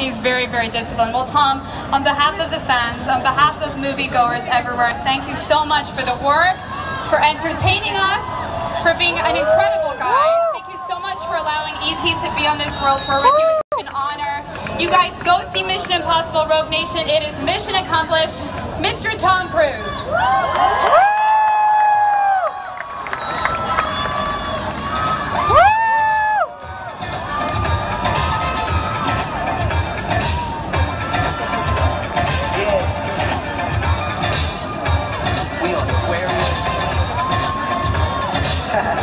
He's very, very disciplined. Well, Tom, on behalf of the fans, on behalf of moviegoers everywhere, thank you so much for the work, for entertaining us, for being an incredible guy. Thank you so much for allowing ET to be on this world tour with you. It's an honor. You guys go see Mission Impossible Rogue Nation. It is mission accomplished. Mr. Tom Cruise. Ha ha ha.